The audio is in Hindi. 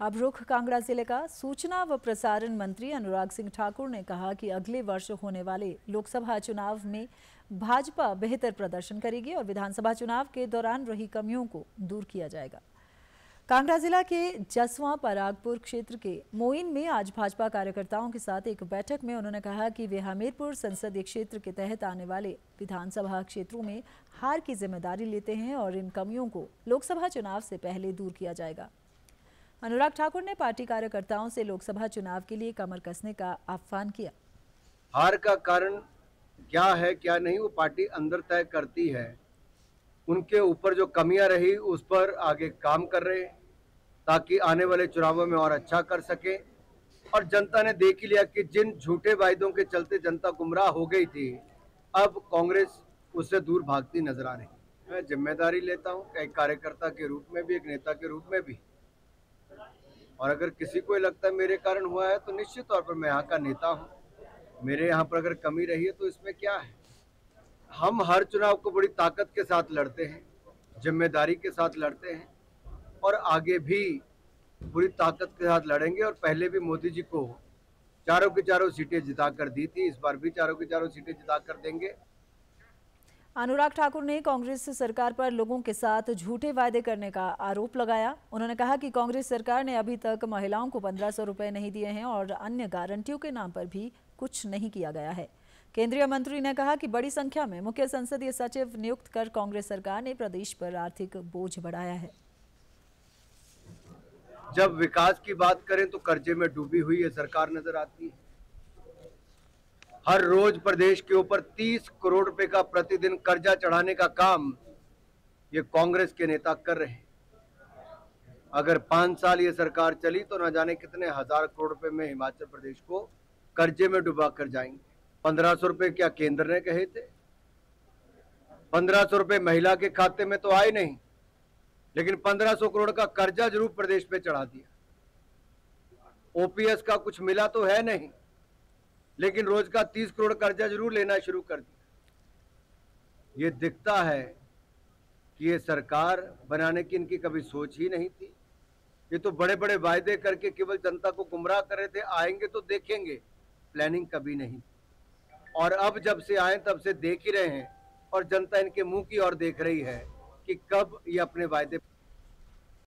अब रुख कांगड़ा ज़िले का सूचना व प्रसारण मंत्री अनुराग सिंह ठाकुर ने कहा कि अगले वर्ष होने वाले लोकसभा चुनाव में भाजपा बेहतर प्रदर्शन करेगी और विधानसभा चुनाव के दौरान रही कमियों को दूर किया जाएगा। कांगड़ा जिला के जसवां परागपुर क्षेत्र के मोइन में आज भाजपा कार्यकर्ताओं के साथ एक बैठक में उन्होंने कहा कि वे हमीरपुर संसदीय क्षेत्र के तहत आने वाले विधानसभा क्षेत्रों में हार की ज़िम्मेदारी लेते हैं और इन कमियों को लोकसभा चुनाव से पहले दूर किया जाएगा। अनुराग ठाकुर ने पार्टी कार्यकर्ताओं से लोकसभा चुनाव के लिए कमर कसने का आह्वान किया। हार का कारण क्या है, क्या नहीं, वो पार्टी अंदर तय करती है। उनके ऊपर जो कमियाँ रही, उस पर आगे काम कर रहे ताकि आने वाले चुनावों में और अच्छा कर सके। और जनता ने देख ही लिया कि जिन झूठे वायदों के चलते जनता गुमराह हो गई थी, अब कांग्रेस उससे दूर भागती नज़र आ रही मैं ज़िम्मेदारी लेता हूँ, एक कार्यकर्ता के रूप में भी, एक नेता के रूप में भी। और अगर किसी को लगता है मेरे कारण हुआ है तो निश्चित तौर पर मैं यहाँ का नेता हूँ। मेरे यहाँ पर अगर कमी रही है तो इसमें क्या है? हम हर चुनाव को बड़ी ताकत के साथ लड़ते हैं, ज़िम्मेदारी के साथ लड़ते हैं, और आगे भी पूरी ताकत के साथ लड़ेंगे। और पहले भी मोदी जी को चारों की चारों सीटें जिता कर दी थी, इस बार भी चारों की चारों सीटें जिता कर देंगे। अनुराग ठाकुर ने कांग्रेस सरकार पर लोगों के साथ झूठे वायदे करने का आरोप लगाया। उन्होंने कहा कि कांग्रेस सरकार ने अभी तक महिलाओं को पंद्रह सौ रुपए नहीं दिए हैं और अन्य गारंटियों के नाम पर भी कुछ नहीं किया गया है। केंद्रीय मंत्री ने कहा कि बड़ी संख्या में मुख्य संसदीय सचिव नियुक्त कर कांग्रेस सरकार ने प्रदेश पर आर्थिक बोझ बढ़ाया है। जब विकास की बात करें तो कर्जे में डूबी हुई सरकार नज़र आती है। हर रोज प्रदेश के ऊपर 30 करोड़ रुपए का प्रतिदिन कर्जा चढ़ाने का काम ये कांग्रेस के नेता कर रहे हैं। अगर पाँच साल ये सरकार चली तो ना जाने कितने हज़ार करोड़ रुपए में हिमाचल प्रदेश को कर्जे में डुबा कर जाएँगे। पंद्रह सौ रुपए क्या केंद्र ने कहे थे? पंद्रह सौ रुपए महिला के खाते में तो आए नहीं, लेकिन पंद्रह सौ करोड़ का कर्जा ज़रूर प्रदेश पे चढ़ा दिया। ओपीएस का कुछ मिला तो है नहीं। लेकिन रोज का तीस करोड़ कर्जा ज़रूर लेना शुरू कर दिया। ये दिखता है कि ये सरकार बनाने की इनकी कभी सोच ही नहीं थी। ये तो बड़े बड़े वायदे करके केवल जनता को गुमराह कर रहे थे, आएँगे तो देखेंगे। प्लानिंग कभी नहीं। और अब जब से आए, तब से देख ही रहे हैं और जनता इनके मुँह की ओर देख रही है कि कब ये अपने वायदे